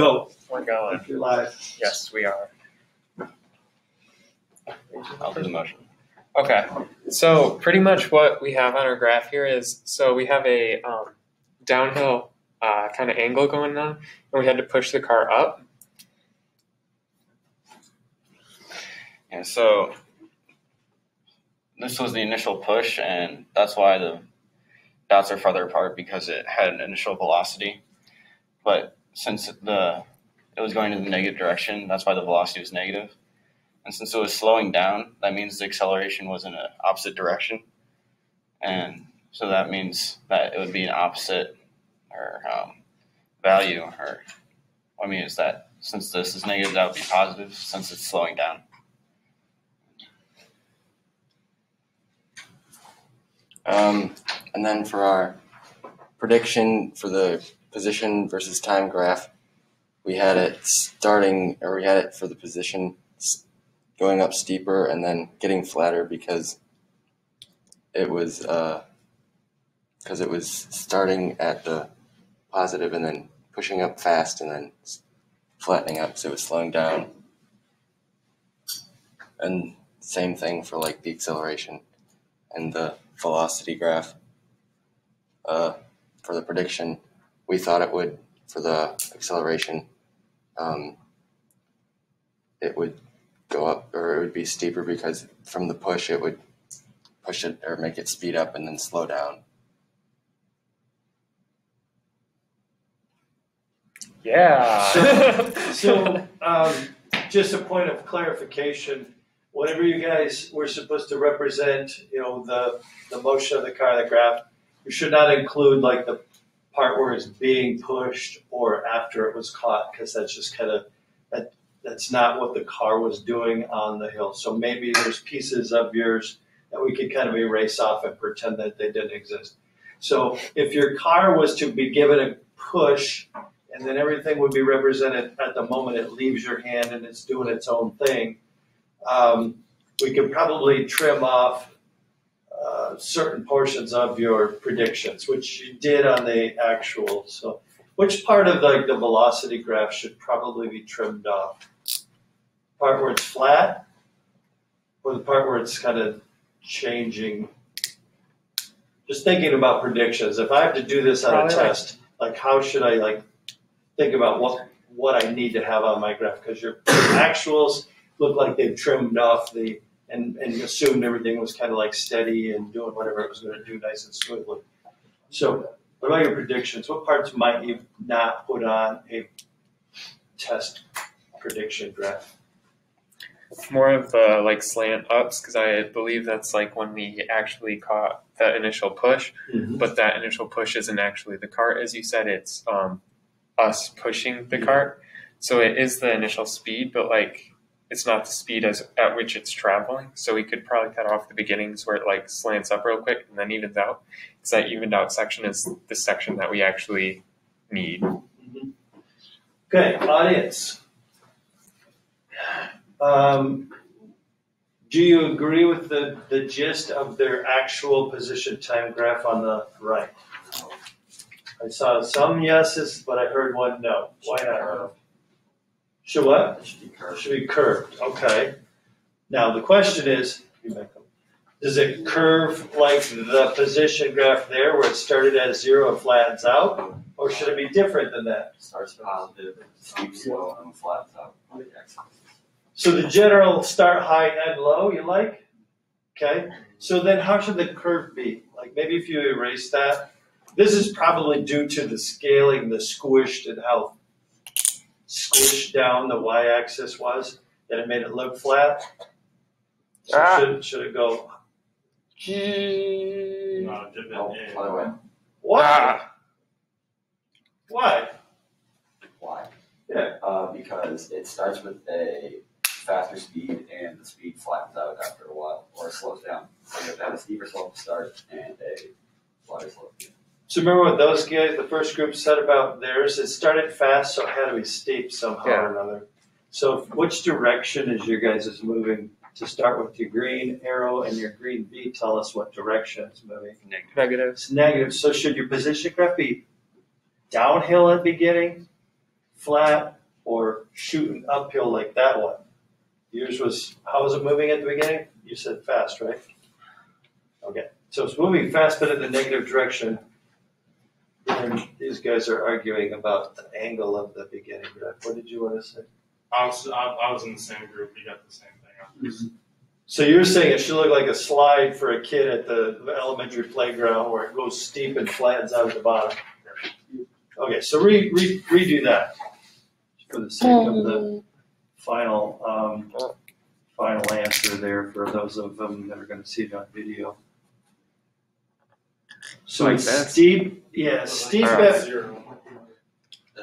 Go. We're going. If you're live. Yes, we are. I'll do the motion. Okay, so pretty much what we have on our graph here is so we have a um, downhill uh, kind of angle going on, and we had to push the car up. Yeah, so this was the initial push, and that's why the dots are farther apart because it had an initial velocity. But since the it was going in the negative direction, that's why the velocity was negative. And since it was slowing down, that means the acceleration was in an opposite direction. And so that means that it would be an opposite or um, value. Or I mean is that since this is negative, that would be positive since it's slowing down. Um, and then for our prediction for the position versus time graph, we had it starting, or we had it for the position going up steeper and then getting flatter because it was because it was starting at the positive and then pushing up fast and then flattening up, so it was slowing down. And same thing for like the acceleration and the velocity graph. Uh, for the prediction, we thought it would for the acceleration. Um, it would go up, or it would be steeper because from the push, it would push it or make it speed up and then slow down. Yeah. So, um, just a point of clarification, whatever you guys were supposed to represent, you know, the, the motion of the car, the graph, you should not include like the part where it's being pushed or after it was caught, because that's just kind of, that, that's not what the car was doing on the hill. So maybe there's pieces of yours that we could kind of erase off and pretend that they didn't exist. So if your car was to be given a push and then everything would be represented at the moment it leaves your hand and it's doing its own thing. Um, we could probably trim off uh, certain portions of your predictions, which you did on the actual. So, which part of like the velocity graph should probably be trimmed off? Part where it's flat, or the part where it's kind of changing? Just thinking about predictions. If I have to do this on Probably a like- test, like how should I like think about what what I need to have on my graph because your actuals look like they've trimmed off the and, and assumed everything was kind of like steady and doing whatever it was going to do nice and smoothly. So, what about your predictions? What parts might you not put on a test prediction graph? More of the like slant ups because I believe that's like when we actually caught that initial push, mm-hmm. but that initial push isn't actually the cart, as you said. It's um, us pushing the Yeah. cart, so it is the initial speed, but like it's not the speed as at which it's traveling. So we could probably cut off the beginnings where it like slants up real quick and then evens out. Because that evened out section is the section that we actually need. Okay, audience. Um, do you agree with the, the gist of their actual position time graph on the right? I saw some yeses, but I heard one no. Why not? Should what? It should be curved. Should be curved, okay. Now, the question is, does it curve like the position graph there where it started at zero and flattens out? Or should it be different than that? Starts positive, steeps slow, and flattens out. So the general start high and low, you like? Okay, so then how should the curve be? Like maybe if you erase that, this is probably due to the scaling, the squished and how squished down the y-axis was, that it made it look flat. So Ah. should, should it go, Oh, by the way, why? Why? why? Yeah. Uh, because it starts with a faster speed and the speed flattens out after a while or slows down. So you have to have a steeper slope to start and a flatter slope. So remember what those guys, the first group said about theirs? It started fast, so it had to be steep somehow Yeah. or another. So which direction is your guys' is moving? To start with your green arrow and your green V, tell us what direction it's moving. Negative. It's negative. So should your position graph be downhill at the beginning, flat or shooting uphill like that one. Yours was, how was it moving at the beginning? You said fast, right? Okay, so it's moving fast but in the negative direction. And these guys are arguing about the angle of the beginning graph. What did you want to say? I was I, I was in the same group. We got the same thing. So you're saying it should look like a slide for a kid at the elementary playground where it goes steep and flattens out at the bottom? Okay, so re, re, redo that for the sake of the final, um, final answer there for those of them that are gonna see it on video. So Like it's this? steep, yeah, steep Alright. at, Zero.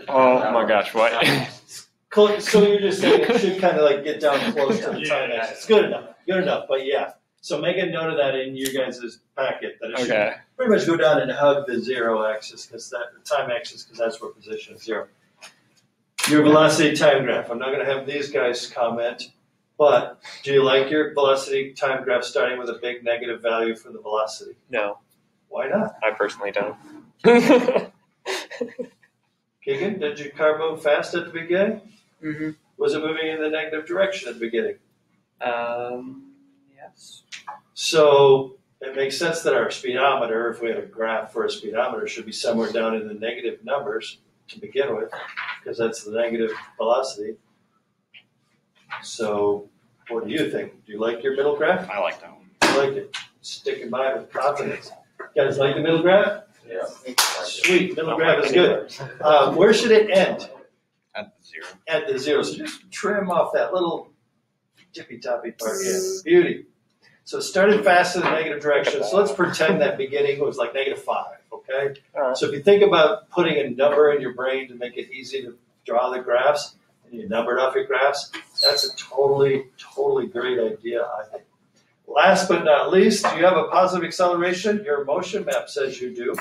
Oh my gosh, what? clo- so you're just saying it should kind of like get down close to the Yeah. time axis. It's Good enough, good enough, but yeah. So make a note of that in your guys' packet, that it should okay. pretty much go down and hug the zero axis because that the time axis because that's where position is zero. Your velocity time graph. I'm not going to have these guys comment, but do you like your velocity time graph starting with a big negative value for the velocity? No, Why not? I personally don't. Keegan, did your car move fast at the beginning? mm-hmm. Was it moving in the negative direction at the beginning? Um, yes. So it makes sense that our speedometer, if we had a graph for a speedometer, should be somewhere down in the negative numbers to begin with, because that's the negative velocity. So what do you think? Do you like your middle graph? I like that one. I like it. Sticking by with confidence. You guys like the middle graph? Yeah. Sweet, middle graph is good. Um, where should it end? At the zero. At the zero. So just trim off that little tippy toppy part here. Beauty. So it started fast in the negative direction. So let's pretend that beginning was like negative five, okay? Alright. So if you think about putting a number in your brain to make it easy to draw the graphs, and you numbered off your graphs, that's a totally, totally great idea, I think. Last but not least, do you have a positive acceleration? Your motion map says you do.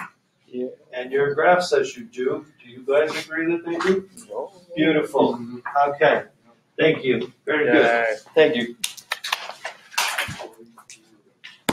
Yeah. And your graph says you do. Do you guys agree that they do? No. Beautiful. Mm-hmm. Okay. Thank you. Very good. Thank you.